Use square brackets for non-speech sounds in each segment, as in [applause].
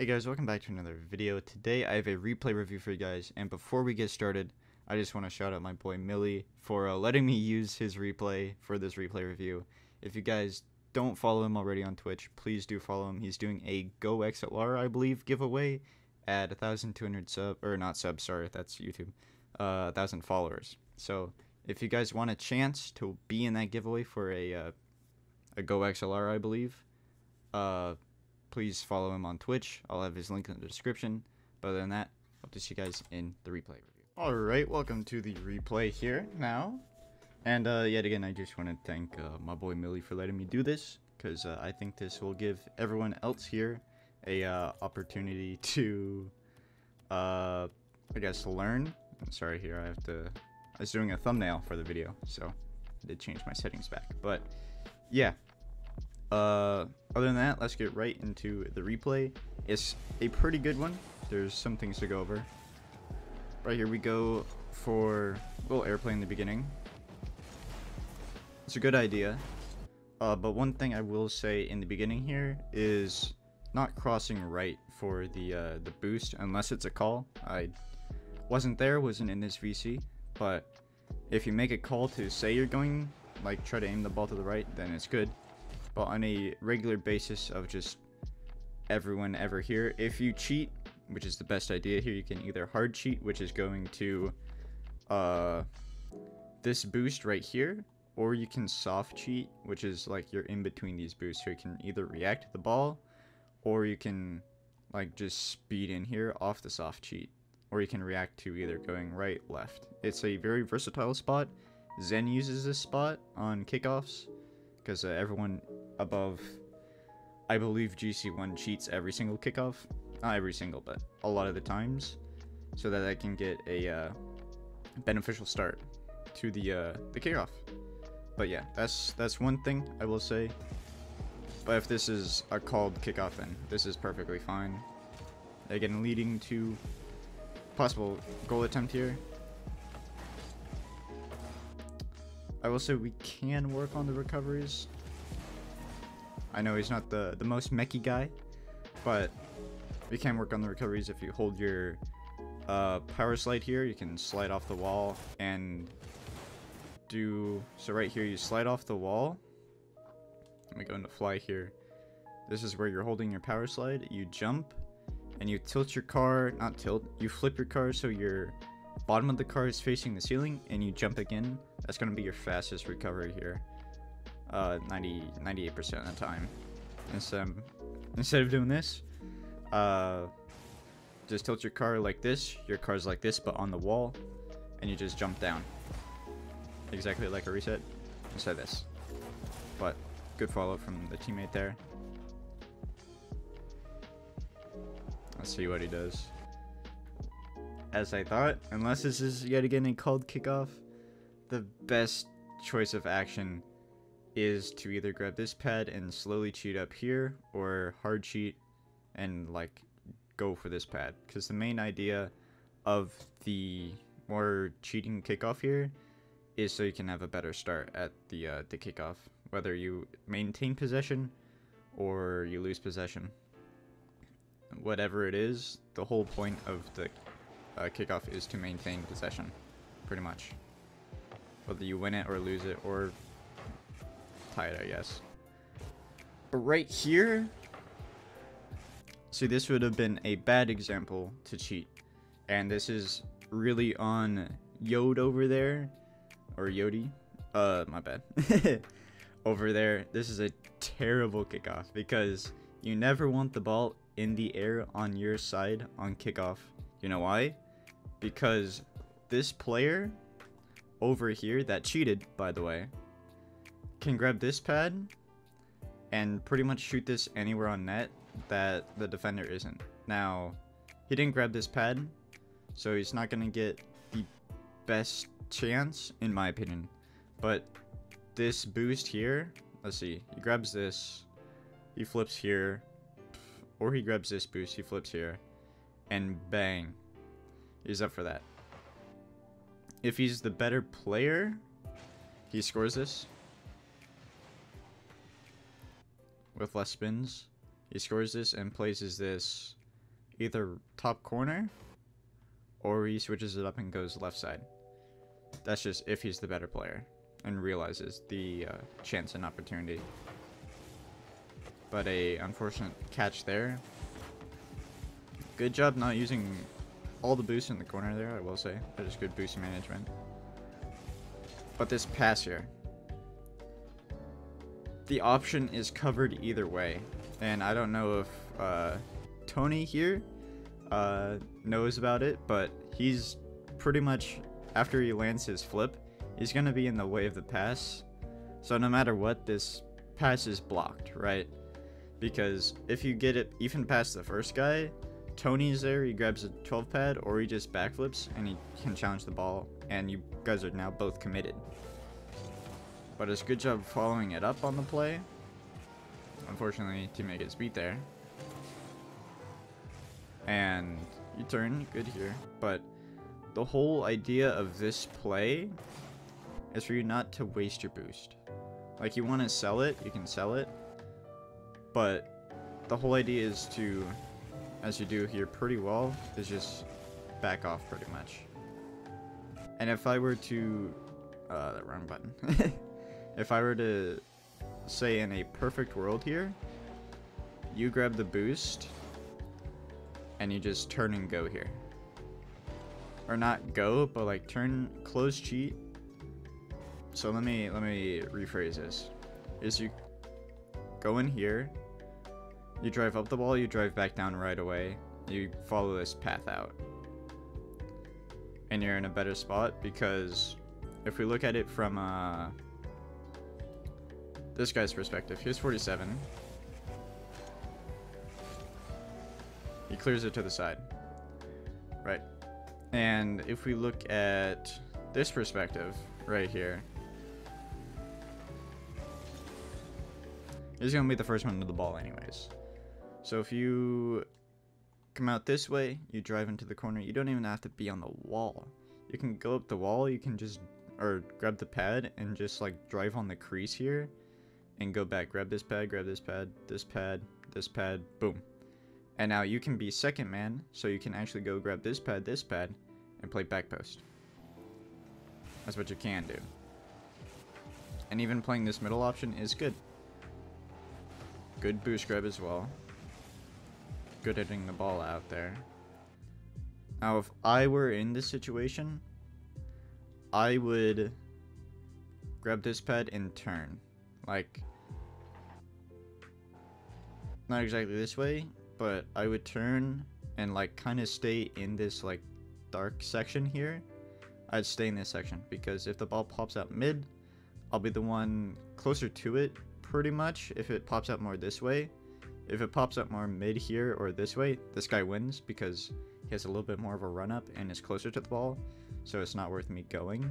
Hey guys, welcome back to another video. Today I have a replay review for you guys, and before we get started, I just want to shout out my boy Millie for uh, letting me use his replay for this replay review. If you guys don't follow him already on Twitch, please do follow him. He's doing a Go XLR, I believe, giveaway at 1,200 sub, or not sub, sorry, that's YouTube, uh, 1,000 followers. So if you guys want a chance to be in that giveaway for a, uh, a Go XLR, I believe, uh, please follow him on Twitch. I'll have his link in the description. But other than that, hope to see you guys in the replay review. Alright, welcome to the replay here now. And uh, yet again, I just want to thank uh, my boy Millie for letting me do this. Because uh, I think this will give everyone else here a uh, opportunity to, uh, I guess, learn. I'm sorry here, I have to... I was doing a thumbnail for the video, so I did change my settings back. But, yeah, uh, other than that, let's get right into the replay. It's a pretty good one. There's some things to go over. Right here we go for a little airplane in the beginning. It's a good idea. Uh, but one thing I will say in the beginning here is not crossing right for the uh, the boost unless it's a call. I wasn't there, wasn't in this VC, but if you make a call to say you're going, like try to aim the ball to the right, then it's good but on a regular basis of just everyone ever here, if you cheat, which is the best idea here, you can either hard cheat, which is going to uh, this boost right here, or you can soft cheat, which is like you're in between these boosts, so you can either react to the ball, or you can like just speed in here off the soft cheat, or you can react to either going right, left. It's a very versatile spot. Zen uses this spot on kickoffs because uh, everyone above, I believe GC1 cheats every single kickoff. Not every single, but a lot of the times. So that I can get a uh, beneficial start to the uh, the kickoff. But yeah, that's that's one thing I will say. But if this is a called kickoff, then this is perfectly fine. Again, leading to possible goal attempt here. I will say we can work on the recoveries. I know he's not the, the most mechy guy, but you can work on the recoveries if you hold your uh, power slide here. You can slide off the wall and do... So right here, you slide off the wall. Let me go into fly here. This is where you're holding your power slide. You jump and you tilt your car, not tilt, you flip your car so your bottom of the car is facing the ceiling and you jump again. That's going to be your fastest recovery here uh, 90, 98% of the time. Instead, instead of doing this, uh, just tilt your car like this. Your car's like this, but on the wall, and you just jump down. Exactly like a reset, instead this. But good follow from the teammate there. Let's see what he does. As I thought, unless this is yet again a called kickoff, the best choice of action is to either grab this pad and slowly cheat up here or hard cheat and like go for this pad. Because the main idea of the more cheating kickoff here is so you can have a better start at the uh, the kickoff whether you maintain possession or you lose possession. Whatever it is the whole point of the uh, kickoff is to maintain possession pretty much. Whether you win it or lose it or tight, I guess. But right here, see, this would have been a bad example to cheat. And this is really on Yod over there, or Yodi. Uh, my bad. [laughs] over there, this is a terrible kickoff because you never want the ball in the air on your side on kickoff. You know why? Because this player over here that cheated, by the way, can grab this pad and pretty much shoot this anywhere on net that the defender isn't. Now, he didn't grab this pad, so he's not going to get the best chance, in my opinion. But this boost here, let's see, he grabs this, he flips here, or he grabs this boost, he flips here, and bang, he's up for that. If he's the better player, he scores this, with less spins. He scores this and places this either top corner or he switches it up and goes left side. That's just if he's the better player and realizes the uh, chance and opportunity. But a unfortunate catch there. Good job not using all the boosts in the corner there, I will say. That is good boost management. But this pass here. The option is covered either way. And I don't know if uh, Tony here uh, knows about it, but he's pretty much, after he lands his flip, he's going to be in the way of the pass. So no matter what, this pass is blocked, right? Because if you get it even past the first guy, Tony's there, he grabs a 12 pad, or he just backflips and he can challenge the ball, and you guys are now both committed. But it's a good job following it up on the play. Unfortunately, teammate gets beat there. And you turn, good here. But the whole idea of this play is for you not to waste your boost. Like, you want to sell it, you can sell it. But the whole idea is to as you do here pretty well, is just back off pretty much. And if I were to, uh, the wrong button. [laughs] if I were to say in a perfect world here, you grab the boost and you just turn and go here. Or not go, but like turn close cheat. So let me let me rephrase this. Is you go in here, you drive up the wall, you drive back down right away. You follow this path out. And you're in a better spot because if we look at it from uh, this guy's perspective, here's 47. He clears it to the side. Right. And if we look at this perspective right here, he's going to be the first one to the ball anyways. So if you come out this way, you drive into the corner, you don't even have to be on the wall. You can go up the wall, you can just, or grab the pad and just like drive on the crease here and go back. Grab this pad, grab this pad, this pad, this pad, boom. And now you can be second man, so you can actually go grab this pad, this pad, and play back post. That's what you can do. And even playing this middle option is good. Good boost grab as well good hitting the ball out there. Now, if I were in this situation, I would grab this pad and turn. Like, not exactly this way, but I would turn and like kind of stay in this like dark section here. I'd stay in this section because if the ball pops out mid, I'll be the one closer to it pretty much if it pops out more this way if it pops up more mid here or this way, this guy wins because he has a little bit more of a run up and is closer to the ball, so it's not worth me going.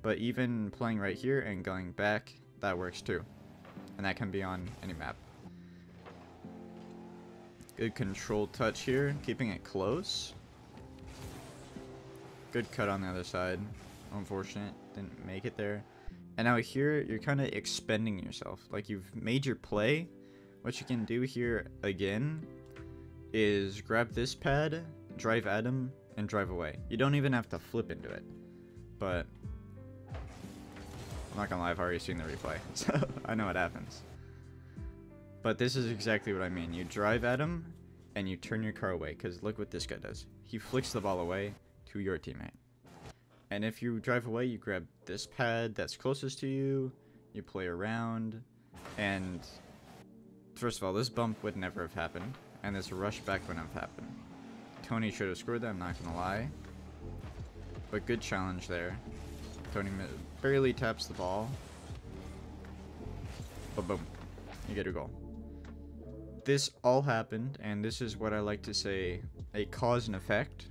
But even playing right here and going back, that works too. And that can be on any map. Good control touch here, keeping it close. Good cut on the other side. Unfortunate, didn't make it there. And now here, you're kind of expending yourself. Like you've made your play, what you can do here again is grab this pad, drive at him, and drive away. You don't even have to flip into it. But I'm not gonna lie, I've already seen the replay, [laughs] so I know what happens. But this is exactly what I mean. You drive at him, and you turn your car away, because look what this guy does. He flicks the ball away to your teammate. And if you drive away, you grab this pad that's closest to you, you play around, and First of all, this bump would never have happened, and this rush back wouldn't have happened. Tony should have scored that, I'm not gonna lie. But good challenge there. Tony barely taps the ball. But boom. You get a goal. This all happened, and this is what I like to say a cause and effect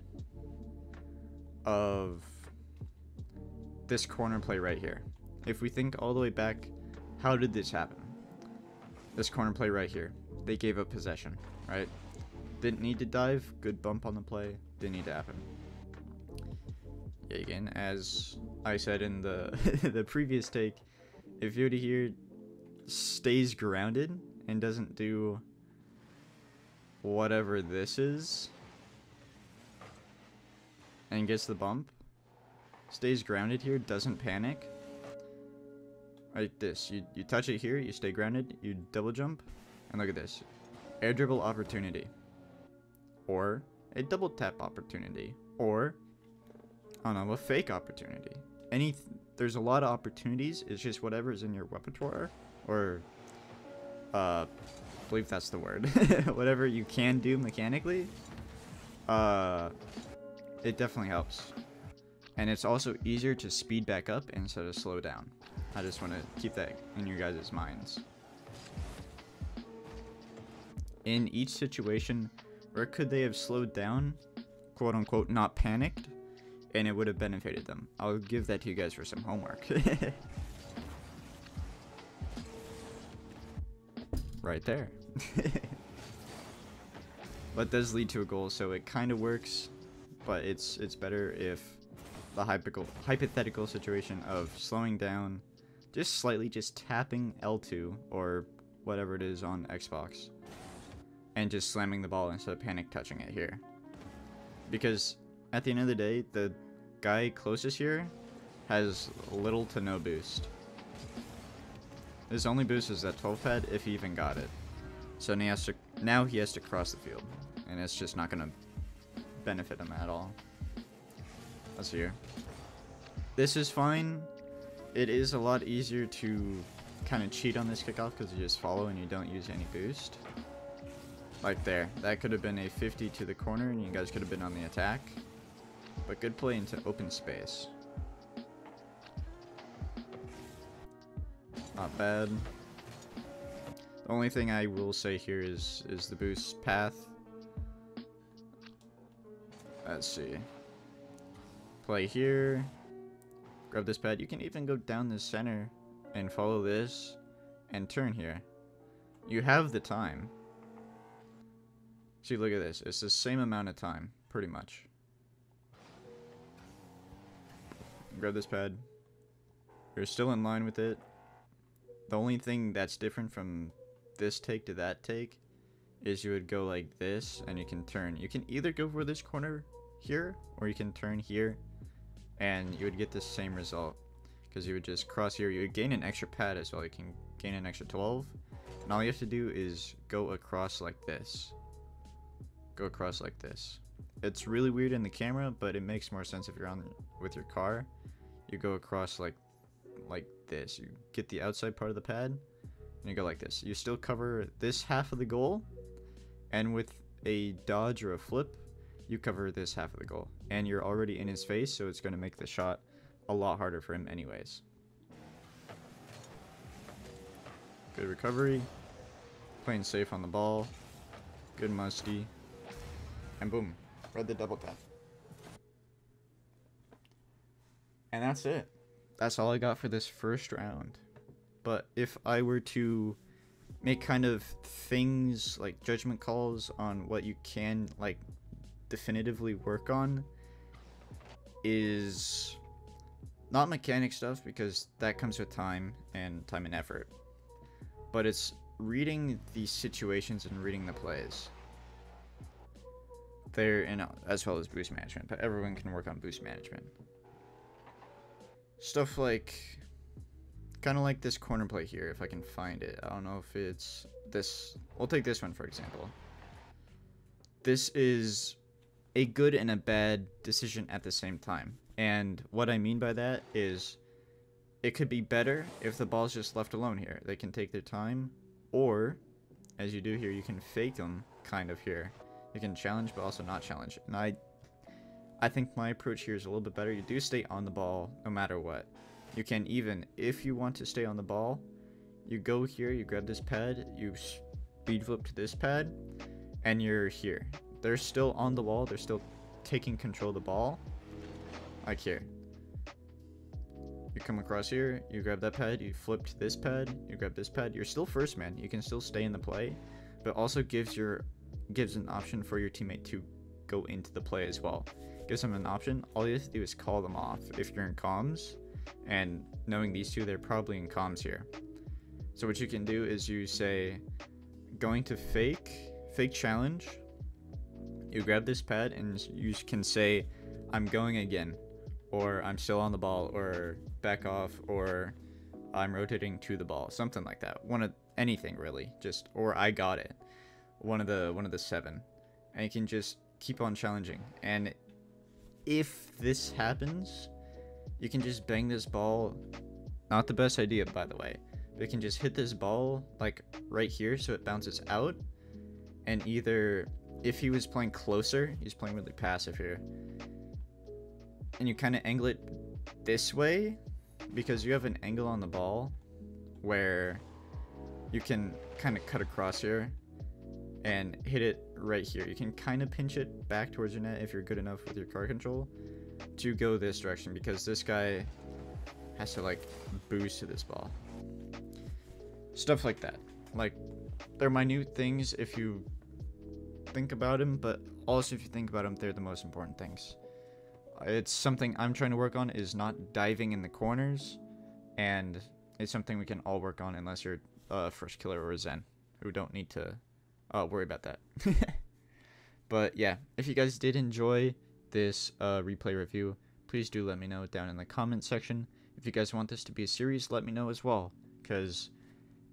of this corner play right here. If we think all the way back, how did this happen? This corner play right here. They gave up possession, right? Didn't need to dive. Good bump on the play. Didn't need to happen. Again, as I said in the [laughs] the previous take, if Yoda here stays grounded and doesn't do whatever this is and gets the bump. Stays grounded here, doesn't panic. Like this. You, you touch it here, you stay grounded, you double jump, and look at this. Air dribble opportunity. Or a double tap opportunity. Or, I don't know, a fake opportunity. Any, there's a lot of opportunities, it's just whatever is in your repertoire. Or, uh, believe that's the word. [laughs] whatever you can do mechanically. Uh, it definitely helps. And it's also easier to speed back up instead of slow down. I just want to keep that in your guys' minds. In each situation, where could they have slowed down, quote unquote, not panicked, and it would have benefited them? I'll give that to you guys for some homework. [laughs] right there. [laughs] but does lead to a goal, so it kind of works but it's it's better if the hypothetical hypothetical situation of slowing down just slightly just tapping L2 or whatever it is on Xbox and just slamming the ball instead of panic touching it here. Because at the end of the day the guy closest here has little to no boost. His only boost is that 12 pad if he even got it so now he has to now he has to cross the field and it's just not gonna benefit him at all. Let's. This is fine. It is a lot easier to kind of cheat on this kickoff because you just follow and you don't use any boost. Like there. That could have been a 50 to the corner and you guys could have been on the attack. But good play into open space. Not bad. The only thing I will say here is is the boost path Let's see. Play here. Grab this pad. You can even go down the center and follow this and turn here. You have the time. See, look at this. It's the same amount of time, pretty much. Grab this pad. You're still in line with it. The only thing that's different from this take to that take is you would go like this and you can turn. You can either go for this corner here or you can turn here and you would get the same result because you would just cross here. You would gain an extra pad as well. You can gain an extra 12 and all you have to do is go across like this. Go across like this. It's really weird in the camera, but it makes more sense if you're on with your car. You go across like like this. You get the outside part of the pad and you go like this. You still cover this half of the goal and with a dodge or a flip, you cover this half of the goal. And you're already in his face, so it's going to make the shot a lot harder for him anyways. Good recovery. Playing safe on the ball. Good musty. And boom. Read the double tap. And that's it. That's all I got for this first round. But if I were to make kind of things like judgment calls on what you can like definitively work on is not mechanic stuff because that comes with time and time and effort. But it's reading the situations and reading the plays. There in as well as boost management, but everyone can work on boost management. Stuff like kind of like this corner play here if I can find it. I don't know if it's this. We'll take this one for example. This is a good and a bad decision at the same time. And what I mean by that is it could be better if the ball's just left alone here. They can take their time, or as you do here, you can fake them kind of here. You can challenge, but also not challenge. And I, I think my approach here is a little bit better. You do stay on the ball no matter what. You can even, if you want to stay on the ball, you go here, you grab this pad, you speed flip to this pad, and you're here they're still on the wall. They're still taking control of the ball. Like here. You come across here, you grab that pad, you flip to this pad, you grab this pad. You're still first man. You can still stay in the play, but also gives your gives an option for your teammate to go into the play as well. Gives them an option. All you have to do is call them off if you're in comms. And knowing these two, they're probably in comms here. So what you can do is you say, going to fake fake challenge. You grab this pad and you can say, I'm going again, or I'm still on the ball, or back off, or I'm rotating to the ball, something like that. One of anything really, just or I got it. One of the one of the seven, and you can just keep on challenging. And if this happens, you can just bang this ball. Not the best idea, by the way. But you can just hit this ball like right here, so it bounces out, and either if he was playing closer, he's playing really passive here, and you kind of angle it this way because you have an angle on the ball where you can kind of cut across here and hit it right here. You can kind of pinch it back towards your net if you're good enough with your card control to go this direction because this guy has to like boost to this ball. Stuff like that. Like they're minute things if you think about them, but also if you think about them, they're the most important things. It's something I'm trying to work on is not diving in the corners, and it's something we can all work on unless you're a Firstkiller or a Zen, who don't need to uh, worry about that. [laughs] but yeah, if you guys did enjoy this uh, replay review, please do let me know down in the comment section. If you guys want this to be a series, let me know as well, because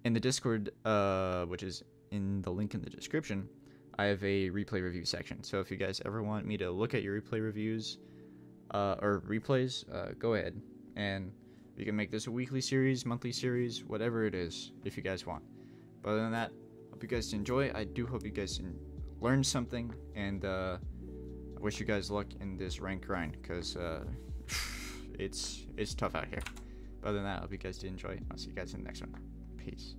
in the Discord, uh, which is in the link in the description, I have a replay review section. So if you guys ever want me to look at your replay reviews, uh, or replays, uh, go ahead and we can make this a weekly series, monthly series, whatever it is, if you guys want. But other than that, hope you guys enjoy. I do hope you guys learn something, and uh, wish you guys luck in this rank grind because uh, [sighs] it's it's tough out here. But other than that, I hope you guys did enjoy. I'll see you guys in the next one. Peace.